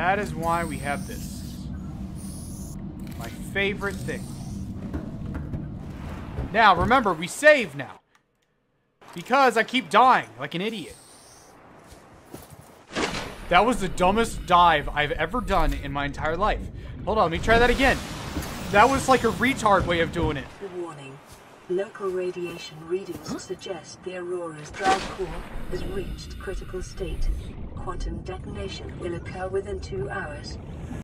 That is why we have this. My favorite thing. Now, remember, we save now. Because I keep dying like an idiot. That was the dumbest dive I've ever done in my entire life. Hold on, let me try that again. That was like a retard way of doing it. Warning. Local radiation readings suggest the Aurora's drive core has reached critical state. Quantum detonation will occur within two hours.